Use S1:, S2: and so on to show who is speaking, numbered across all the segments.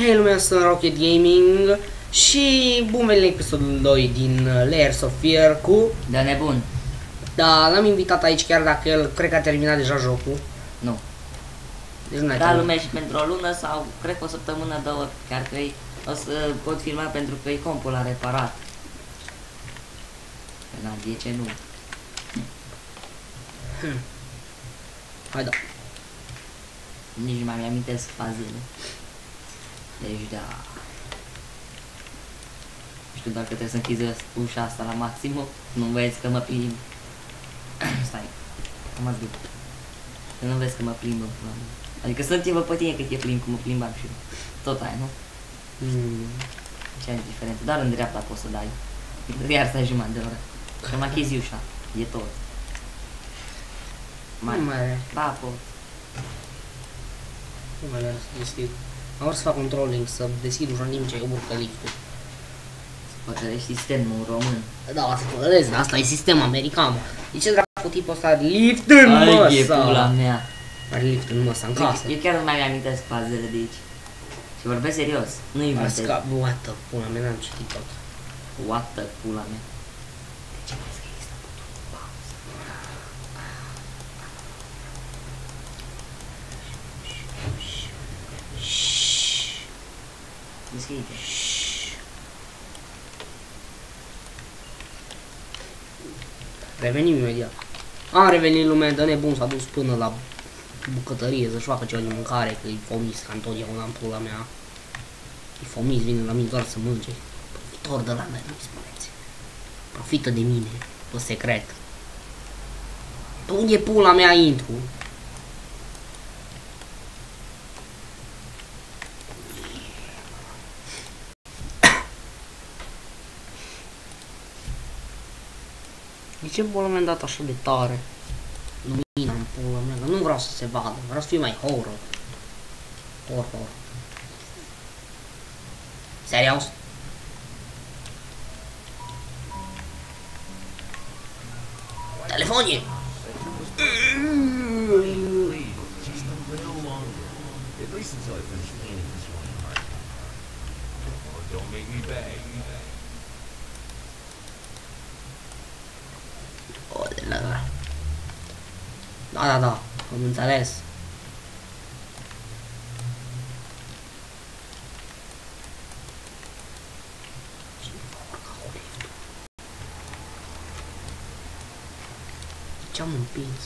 S1: Hei lumea, sunt Rocket Gaming și bun venit la episodul 2 din uh, Layers of Fear cu...
S2: De nebun.
S1: Da, l-am invitat aici chiar dacă el cred că a terminat deja jocul.
S2: Nu.
S1: Deci nu a
S2: Da,
S1: terminat.
S2: lumea și pentru o lună sau cred că o săptămână, două, chiar că e, o să pot filma pentru că e compul a reparat. Că Na, de ce nu?
S1: Hai da.
S2: Nici nu mai amintesc fazele. Deci da. Nu știu dacă trebuie să închizi ușa asta la maximum. Nu vezi că mă plimb. Stai. Am azi Că nu vezi că mă plimbă. în pula mea. Adică să te văd pe tine cât e plimb, cum mă plimbam și eu. Tot aia, nu?
S1: Mm.
S2: Ce ai diferență? Doar în dreapta poți să dai. Iar stai jumătate de oră. Și mai închizi ușa. E tot. Mai.
S1: Nu mai are.
S2: Da, pot.
S1: Nu mai are să deschid. Am vrut să fac controlling, să deschid ușa în timp ce urcă liftul.
S2: Păcălești sistemul român.
S1: Da, să pălesc, asta e sistem american. De ce dracu tipul ăsta are lift în
S2: Ai, e pula
S1: măsa?
S2: mea.
S1: Are lift în măsa, în casă.
S2: Eu chiar nu mai amintesc fazele de aici. Și vorbesc serios. Nu
S1: Asta
S2: inventez.
S1: ca, what the, pula mea, n-am citit tot.
S2: What the pula mea. Deschide.
S1: Revenim imediat. Am revenit lumea de nebun, s-a dus până la bucătărie să-și facă ceva de mâncare, că e fomis ca întotdeauna în pula mea. E fomis, vine la mine doar să mânce. Profitor de la mine, nu spuneți. Profită de mine, pe secret. Pe unde pula mea intru? Ce pula mea am dat așa de tare? Lumina în pula mea, nu vreau să se vadă, vreau să fie mai horror. Horror. Serios? Telefonie!
S3: At least until I finish painting this one. Oh, don't make me beg.
S1: Da, da, da, am înțeles. Ce-am împins?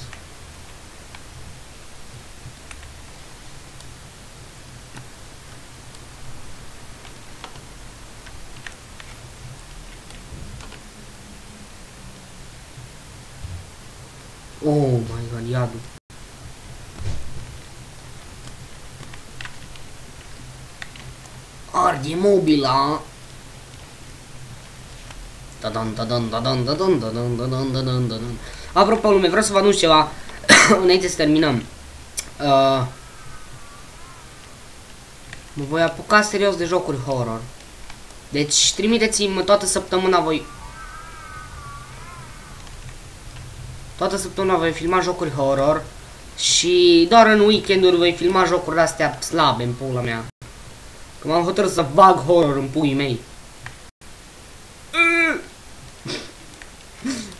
S1: Oh my god, iadul. Arde mobila. Tadan, tadan, tadan, tadan, tadan, tadan, tadan, tadan. Apropo, lume, vreau să vă anunț ceva înainte să terminăm. Uh, mă voi apuca serios de jocuri horror. Deci trimiteți-mi toată săptămâna voi Toată săptămâna voi filma jocuri horror și doar în weekenduri voi filma jocuri astea slabe în pula mea. Că m-am hotărât să bag horror în puii mei.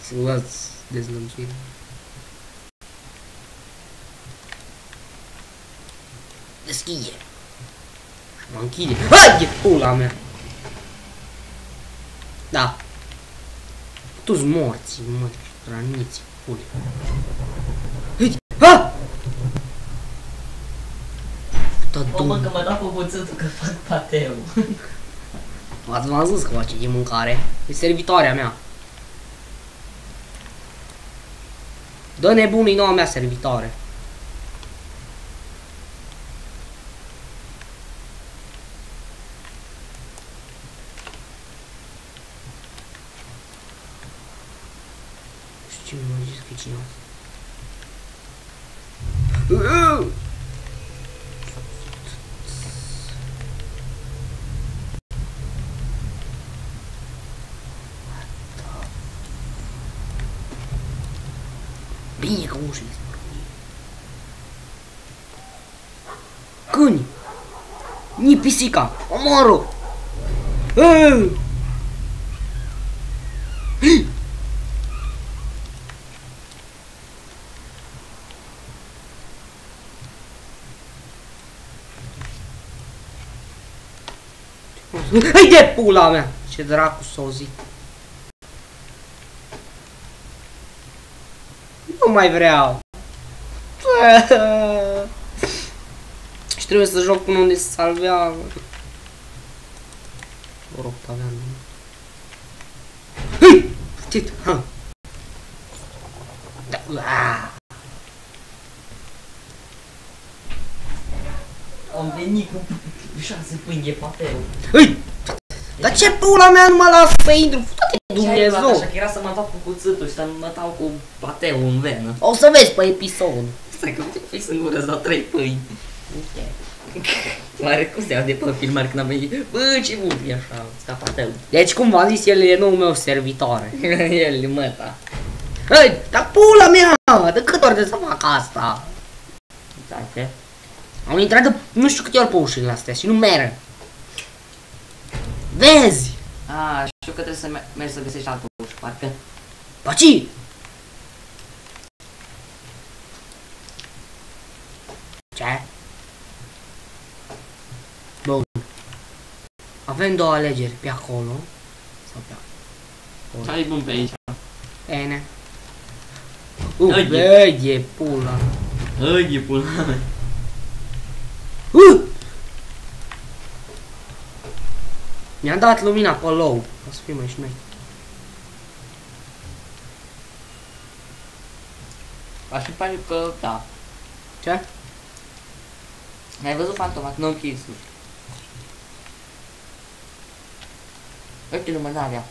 S1: Să luați dezlănțuire. Deschide. Și mă închide. Hai, e pula mea. Da. Toți morți, mă, răniți, pule. Uite, ha! Tot
S2: O, mă, că
S1: dum.
S2: mă dau cu buțâtul că fac pateu.
S1: Ați v-am zis că face de mâncare. E servitoarea mea. Dă nebunii noua mea servitoare. Știu ce mi-a zis că e cineva. Bine că ușa este pornit. Câini! Hai de pula mea! Ce dracu s-o zic. Nu mai vreau. Și trebuie să joc până unde se salvează. O rog, aveam. Hei! Tit! Ha! Da, ah!
S2: Am venit cu șase pâini de pateu.
S1: Hei! Dar ce pula mea nu mă las să intru? Fute Dumnezeu!
S2: Așa că era să mă dau cu cuțitul și să mă dau cu pateu în venă.
S1: O să vezi pe episod.
S2: Stai că uite, fix în gură sau trei pâini. Oare cum se aude pe filmare când am venit? Bă, ce mult e așa, ca pateu.
S1: Deci cum v-am zis, el e noul meu servitoare.
S2: El, măta.
S1: Hei, dar pula mea! De câte ori de să fac asta?
S2: Uite.
S1: Am intrat de nu știu câte ori pe ușile astea și nu merg. Vezi?
S2: A, știu că trebuie să me- mergi să găsești altă ușă, parcă.
S1: Paci! Ce? Bun. Avem două alegeri pe acolo. Sau pe acolo.
S2: Hai bun pe aici.
S1: Bine. Uh,
S2: Hai,
S1: vede, pula.
S2: Hai, e pula mea.
S1: Uh! Mi-a dat lumina pe low. O să fim mai și noi.
S2: Aș pare că, da.
S1: Ce?
S2: Ai văzut fantomat? Nu închis. Uite lumânarea.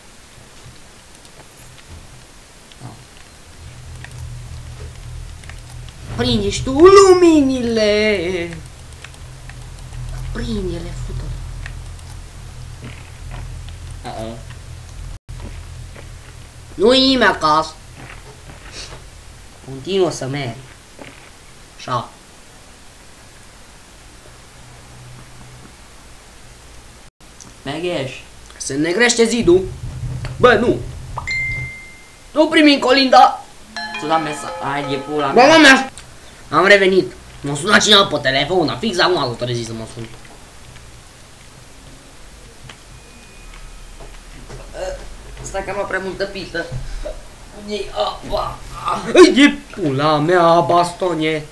S1: Prinde și tu luminile! Prinde-le, fută
S2: Uh-uh.
S1: Nu-i nimeni acasă. Continuă să mergi. Așa.
S2: Mergești.
S1: Se negrește zidul. Bă, nu. Nu primim colinda.
S2: Tu da mesa. Hai, e pula
S1: Bă,
S2: mea.
S1: mea. Am revenit. M-a sunat cineva pe telefon, dar fix acum l-a trezit să mă sun.
S2: Stai că am luat prea multă pistă. Unde-i apa?
S1: Ei, e pula mea, bastonie.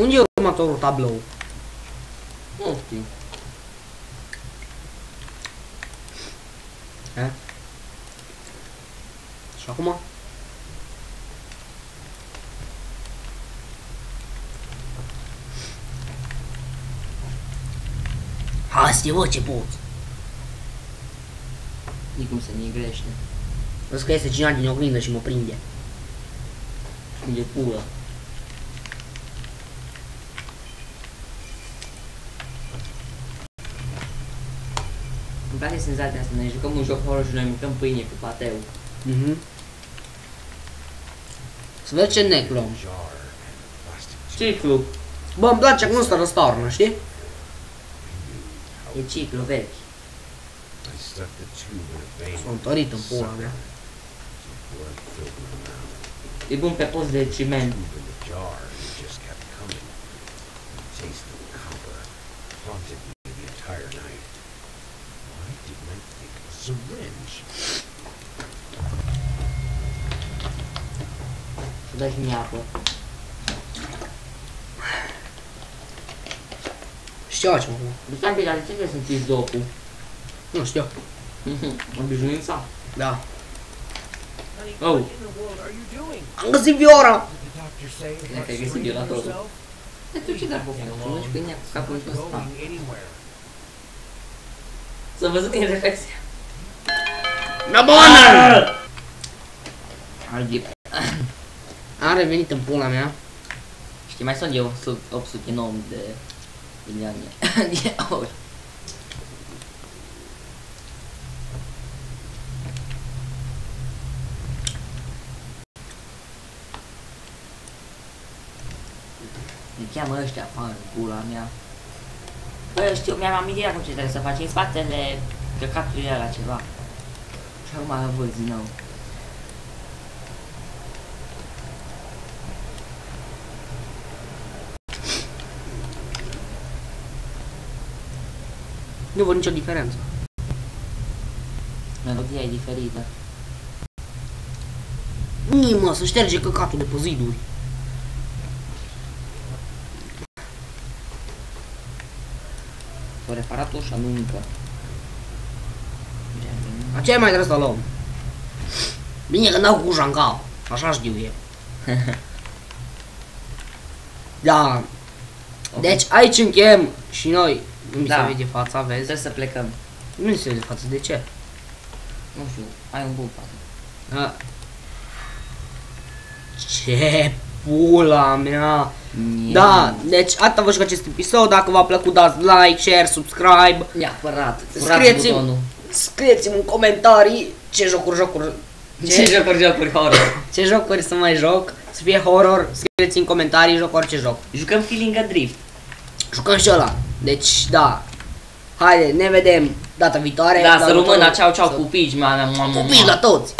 S1: Unde e următorul tablou?
S2: Nu știu.
S1: E? Și acum? Hai, să te văd ce poți.
S2: Nici cum se negrește.
S1: Vezi că este cineva din oglindă și mă prinde.
S2: E pula. Îmi place senzația asta, ne jucăm un joc horror și noi mâncăm pâine cu pateu.
S1: Mhm. Să vezi ce nec luăm.
S3: Jar and plastic
S2: Ciclu.
S1: Bă, îmi place cum stă răstoarnă, știi?
S2: E ciclu vechi.
S3: I stuck the tube in a vein.
S1: S-a întărit în pula mea.
S3: Some blood filled my mouth.
S2: E bun pe post de ciment. Și dă și mie apă.
S1: Știu ce mă
S2: Duceam pe la de ce vrei să închizi docul?
S1: Nu știu.
S2: Obișnuința?
S1: Da.
S3: Honey,
S2: Oh.
S3: what in the world are you doing?
S1: Am găsit Viora!
S3: Did the doctor say
S2: Like Și
S3: about
S2: guess
S3: shooting
S2: you're not
S3: yourself?
S2: Dar tu ce dracu faci? Nu știu că ne-a capul
S3: Not
S2: ăsta.
S3: going anywhere.
S2: S-a văzut în reflexia.
S1: Na bună!
S2: Argip.
S1: Am revenit în pula mea.
S2: Știi, mai sunt eu sub 809 de milioane de ori. Ne cheamă ăștia afară, pula mea. Bă, știu, mi-am amintit acum ce trebuie să faci în spatele căcatului ăla ceva. Și acum văd din nou.
S1: Nu văd nicio diferență.
S2: Melodia e diferită.
S1: Nii, mă, să șterge căcatul de pe ziduri.
S2: S-a reparat ușa, nu încă.
S1: Aceea mai trebuie să o luăm. Bine că n-au cu ușa în cap. Așa știu eu. Da. Deci aici încheiem și noi. Nu mi
S2: Da.
S1: se vede fața, vezi?
S2: Trebuie să plecăm.
S1: Nu mi se vede fața, de ce?
S2: Nu știu, ai un bun față.
S1: Da. Ce pula mea. Da, deci atâta vă cu acest episod. Dacă v-a plăcut, dați like, share, subscribe.
S2: Neapărat. Furați
S1: Scrieți-mi
S2: butonul.
S1: Scrieți-mi în comentarii ce jocuri, jocuri,
S2: Ce jocuri, jocuri, horror.
S1: ce jocuri să mai joc, să fie horror, scrieți în comentarii, joc orice joc.
S2: Jucăm Feeling a Drift.
S1: Jucăm și ăla. Deci, da. Haide, ne vedem data viitoare.
S2: Da,
S1: la
S2: să rămână,
S1: următorul-
S2: ceau, ceau,
S1: să-
S2: cu pici, mea.
S1: Cu pici la toți.